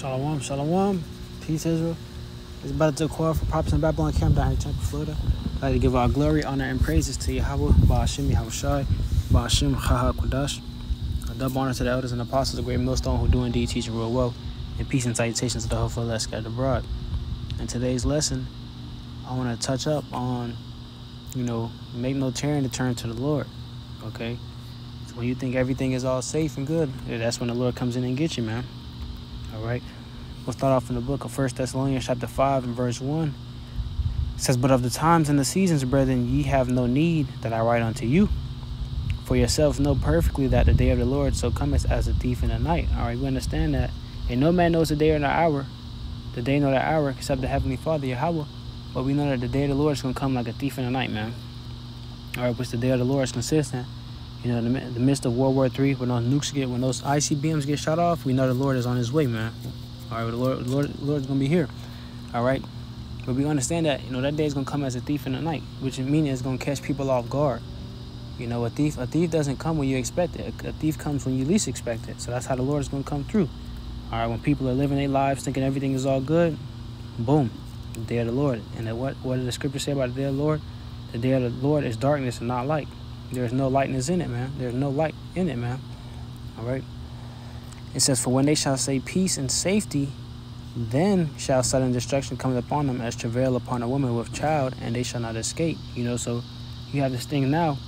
Shalom, shalom. Peace, Israel. It's about to call for Prophets in Babylon camp down here in Tampa, Florida. I'd like to give our glory, honor, and praises to Yahweh, Ba'ashim Yahushai, Ba'ashim Chaha Kodash. A double honor to the elders and apostles of Great Millstone who do indeed teach real well. And peace and salutations to the whole full scattered abroad. In today's lesson, I want to touch up on, you know, make no tarrying to turn to the Lord. Okay? So when you think everything is all safe and good, that's when the Lord comes in and gets you, man. All right. We'll start off in the book of First Thessalonians chapter 5 and verse 1. It says, But of the times and the seasons, brethren, ye have no need that I write unto you. For yourselves know perfectly that the day of the Lord so cometh as a thief in the night. All right, we understand that. And no man knows the day or the hour, the day nor the hour, except the Heavenly Father, Yahweh. But we know that the day of the Lord is going to come like a thief in the night, man. All right, which the day of the Lord is consistent you know, in the, the midst of World War III, when those nukes get, when those ICBMs get shot off, we know the Lord is on His way, man. All right, the Lord, the Lord, the Lord's gonna be here. All right, but we understand that you know that day is gonna come as a thief in the night, which means it's gonna catch people off guard. You know, a thief, a thief doesn't come when you expect it. A, a thief comes when you least expect it. So that's how the Lord is gonna come through. All right, when people are living their lives thinking everything is all good, boom, the day of the Lord. And what what did the Scripture say about the day of the Lord? The day of the Lord is darkness and not light. There's no lightness in it, man. There's no light in it, man. All right. It says, For when they shall say peace and safety, then shall sudden destruction come upon them as travail upon a woman with child, and they shall not escape. You know, so you have this thing now,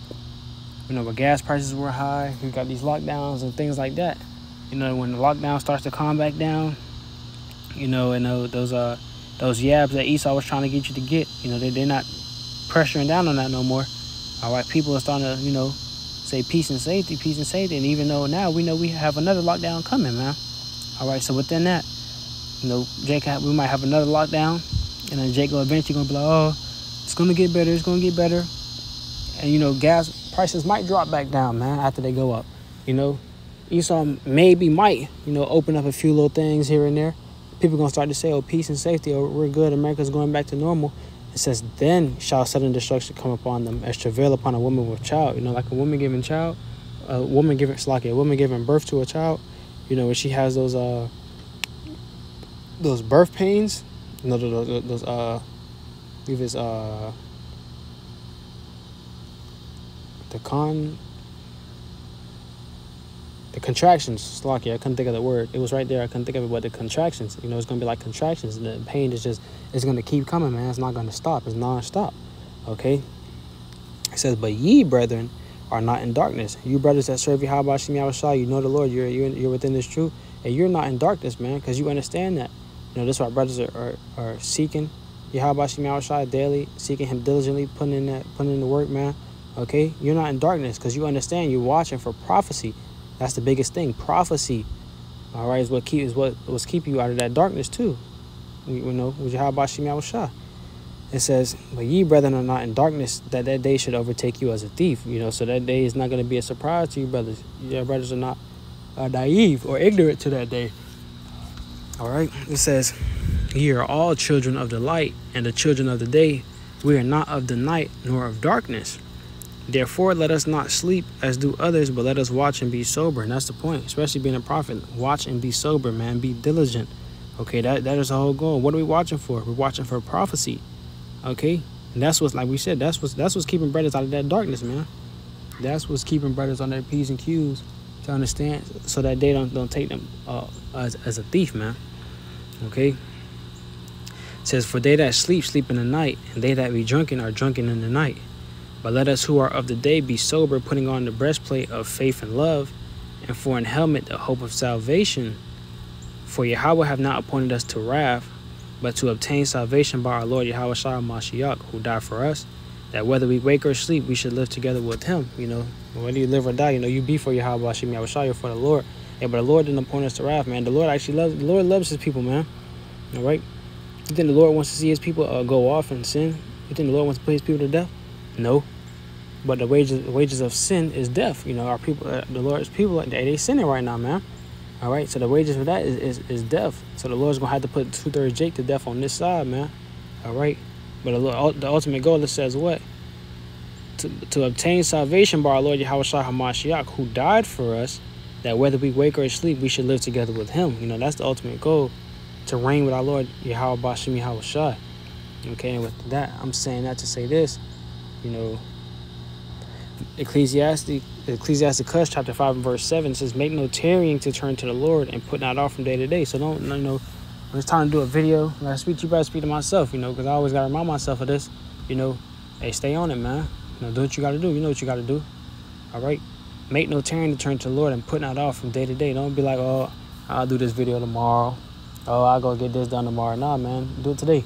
you know, where gas prices were high, we got these lockdowns and things like that. You know, when the lockdown starts to calm back down, you know, and those uh those yabs that Esau was trying to get you to get, you know, they, they're not pressuring down on that no more. All right, people are starting to, you know, say peace and safety, peace and safety. And even though now we know we have another lockdown coming, man. All right, so within that, you know, Jake, we might have another lockdown. And then Jake will eventually going to be like, oh, it's going to get better, it's going to get better. And, you know, gas prices might drop back down, man, after they go up. You know, Esau maybe might, you know, open up a few little things here and there. People going to start to say, oh, peace and safety, oh, we're good, America's going back to normal. It says, then shall sudden destruction come upon them as travail upon a woman with child. You know, like a woman giving child, a woman giving, like a woman giving birth to a child. You know, when she has those uh those birth pains, you know, those, those uh, leave his uh the con the contractions, Slocky, I couldn't think of the word. It was right there. I couldn't think of it, but the contractions, you know, it's going to be like contractions. The pain is just, it's going to keep coming, man. It's not going to stop. It's non-stop, okay? It says, but ye, brethren, are not in darkness. You brothers that serve Yahweh Shem Yahushua, you know the Lord. You're, you're, you're within this truth. And you're not in darkness, man, because you understand that. You know, this is why brothers are, are, are seeking Yahweh Shem Yahushua daily, seeking him diligently, putting in that, putting in the work, man. Okay? You're not in darkness because you understand you're watching for prophecy. That's the biggest thing. Prophecy, all right, is what keep is what was keep you out of that darkness too. You, you know, with Yahweh Shah. It says, "But ye brethren are not in darkness, that that day should overtake you as a thief." You know, so that day is not going to be a surprise to you, brothers. Your brothers are not naive or ignorant to that day. All right. It says, "Ye are all children of the light and the children of the day. We are not of the night nor of darkness." Therefore, let us not sleep as do others, but let us watch and be sober. And that's the point, especially being a prophet. Watch and be sober, man. Be diligent. Okay, that, that is the whole goal. What are we watching for? We're watching for prophecy. Okay? And that's what's, like we said, that's what's, that's what's keeping brothers out of that darkness, man. That's what's keeping brothers on their P's and Q's to understand so that they don't, don't take them uh, as, as a thief, man. Okay? It says, For they that sleep, sleep in the night, and they that be drunken are drunken in the night. But let us who are of the day be sober, putting on the breastplate of faith and love, and for an helmet the hope of salvation. For Yahweh have not appointed us to wrath, but to obtain salvation by our Lord Yahweh Shah Mashiach, who died for us, that whether we wake or sleep, we should live together with him. You know, whether you live or die, you know, you be for Yahweh Hashem Yahweh for the Lord. Yeah, but the Lord didn't appoint us to wrath, man. The Lord actually loves the Lord loves his people, man. All right. You think the Lord wants to see his people uh, go off and sin? You think the Lord wants to put his people to death? No. But the wages wages of sin is death. You know, our people, uh, the Lord's people, they, they sinning right now, man. All right, so the wages for that is, is, is death. So the Lord's gonna have to put two thirds Jake to death on this side, man. All right, but the, the ultimate goal it says what? To, to obtain salvation by our Lord Yahweh Shah HaMashiach, who died for us, that whether we wake or sleep, we should live together with Him. You know, that's the ultimate goal to reign with our Lord Yahweh Bashim Yahweh Shai. Okay, and with that, I'm saying that to say this, you know, Ecclesiastic Ecclesiasticus chapter 5 and verse 7 says, Make no tarrying to turn to the Lord and put not off from day to day. So don't, you know, when it's time to do a video, when I speak to you, better speak to myself, you know, because I always got to remind myself of this, you know, hey, stay on it, man. You know, do what you got to do. You know what you got to do. All right? Make no tarrying to turn to the Lord and put not off from day to day. Don't be like, oh, I'll do this video tomorrow. Oh, I'll go get this done tomorrow. Nah, man, do it today.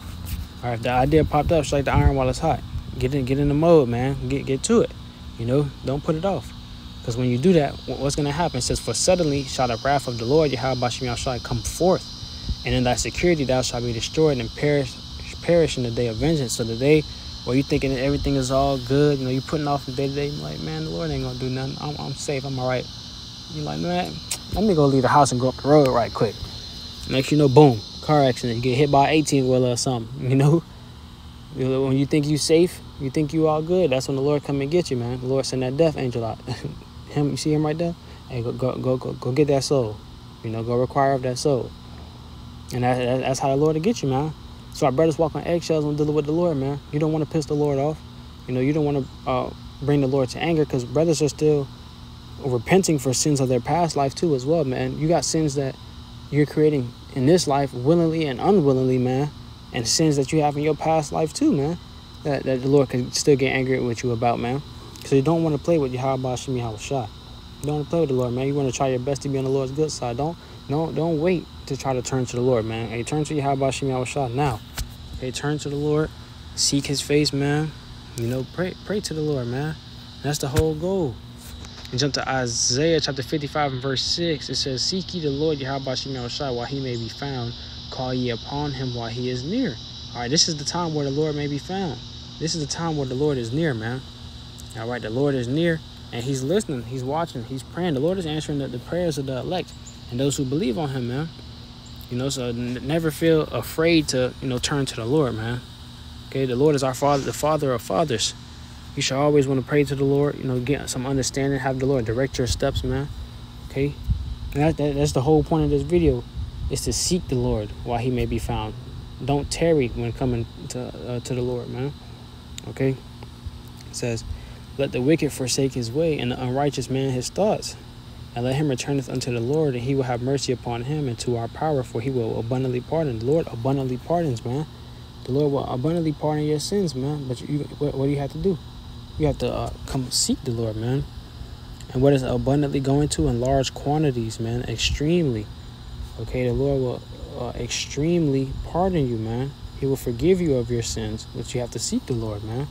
All right, if the idea popped up, strike the iron while it's hot. Get in, get in the mode, man. Get get to it. You know, don't put it off. Because when you do that, what's going to happen? It says, For suddenly shall the wrath of the Lord Yahweh shall come forth, and in thy security thou shalt be destroyed and perish, perish in the day of vengeance. So the day where you thinking that everything is all good, you know, you're putting off from day to day, like, man, the Lord ain't going to do nothing. I'm, I'm safe. I'm all right. You're like, man, let me go leave the house and go up the road right quick. Next you know, boom, car accident. You get hit by 18 wheeler or something, you know? When you think you safe, you think you all good, that's when the Lord come and get you, man. The Lord send that death angel out. him, you see him right there? Hey, go, go, go, go, go get that soul. You know, go require of that soul. And that, that, that's how the Lord will get you, man. So our brothers walk on eggshells when dealing with the Lord, man. You don't want to piss the Lord off. You know, you don't want to uh, bring the Lord to anger because brothers are still repenting for sins of their past life too as well, man. You got sins that you're creating in this life willingly and unwillingly, man and sins that you have in your past life too, man. That, that the Lord can still get angry with you about, man. Because you don't want to play with Yahweh Shemi Hawashah. You don't want to play with the Lord, man. You want to try your best to be on the Lord's good side. Don't don't don't wait to try to turn to the Lord, man. Hey, turn to Yahweh Shemi Hawashah now. Hey, turn to the Lord. Seek his face, man. You know, pray pray to the Lord, man. That's the whole goal. And jump to Isaiah chapter 55 and verse 6. It says, Seek ye the Lord Yahweh Shemi while he may be found call ye upon him while he is near. All right, this is the time where the Lord may be found. This is the time where the Lord is near, man. All right, the Lord is near and he's listening, he's watching, he's praying. The Lord is answering the, the prayers of the elect and those who believe on him, man. You know, so never feel afraid to, you know, turn to the Lord, man. Okay, the Lord is our Father, the Father of fathers. You should always want to pray to the Lord, you know, get some understanding, have the Lord direct your steps, man. Okay? And that, that, that's the whole point of this video is to seek the Lord while he may be found. Don't tarry when coming to uh, to the Lord, man. Okay? It says, Let the wicked forsake his way, and the unrighteous man his thoughts. And let him returneth unto the Lord, and he will have mercy upon him and to our power, for he will abundantly pardon. The Lord abundantly pardons, man. The Lord will abundantly pardon your sins, man. But you, what, what do you have to do? You have to uh, come seek the Lord, man. And what is abundantly going to in large quantities, man? Extremely. Okay, the Lord will uh, extremely pardon you, man. He will forgive you of your sins, but you have to seek the Lord, man.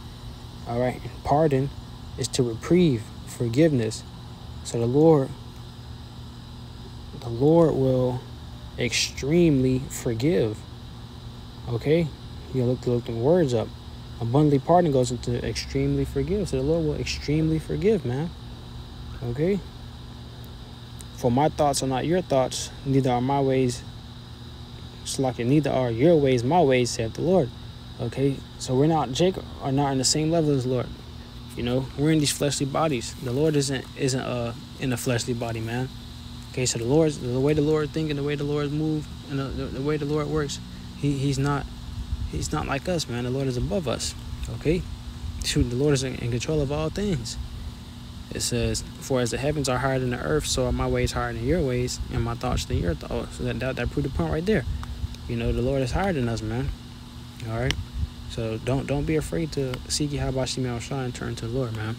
All right, pardon is to reprieve, forgiveness. So the Lord, the Lord will extremely forgive. Okay, you look look the words up. Abundantly pardon goes into extremely forgive. So the Lord will extremely forgive, man. Okay. For my thoughts are not your thoughts, neither are my ways. Like neither are your ways my ways, saith the Lord. Okay, so we're not Jacob are not in the same level as the Lord. You know, we're in these fleshly bodies. The Lord isn't isn't uh in a fleshly body, man. Okay, so the Lord's the way the Lord think and the way the Lord move and the, the, the way the Lord works, he he's not he's not like us, man. The Lord is above us. Okay, shoot, the Lord is in control of all things. It says, For as the heavens are higher than the earth, so are my ways higher than your ways, and my thoughts than your thoughts. So that, that, that proved the point right there. You know, the Lord is higher than us, man. All right? So don't don't be afraid to seek Yahweh Shema Shah and turn to the Lord, man.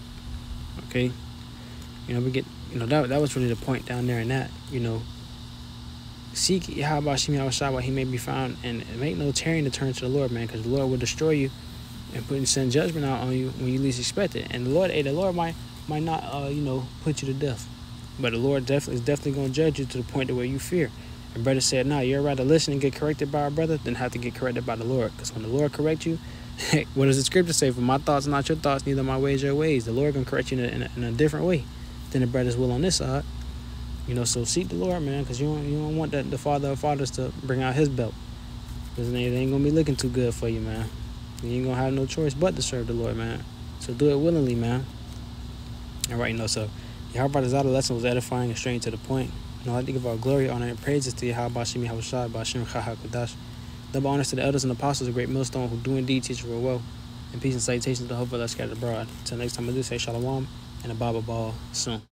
Okay? You know, we get, you know, that, that was really the point down there in that, you know, seek Yahweh Shema Shah while he may be found, and make no tarrying to turn to the Lord, man, because the Lord will destroy you and put and send judgment out on you when you least expect it. And the Lord, hey, the Lord might might not, uh, you know, put you to death. But the Lord definitely is definitely going to judge you to the point to where you fear. And brother said, "No, nah, you'd rather listen and get corrected by our brother than have to get corrected by the Lord. Because when the Lord correct you, what does the scripture say? For my thoughts are not your thoughts, neither my ways your ways. The Lord gonna correct you in a, in a, in a different way than the brothers will on this side. You know, so seek the Lord, man, because you don't you don't want that the Father of fathers to bring out His belt. Because it ain't gonna be looking too good for you, man. You ain't gonna have no choice but to serve the Lord, man. So do it willingly, man. All right, you know, so Yahweh Zada lesson was edifying and straight to the point. And I'd like to give all glory, honor, and praises to Yahweh Shemi Havashai, Bashim Chaha Kodash. Double honors to the elders and apostles, a Great Millstone who do indeed teach real well. And peace and salutations to the hope that scattered abroad. Until next time I do say shalom and a Baba Ball soon.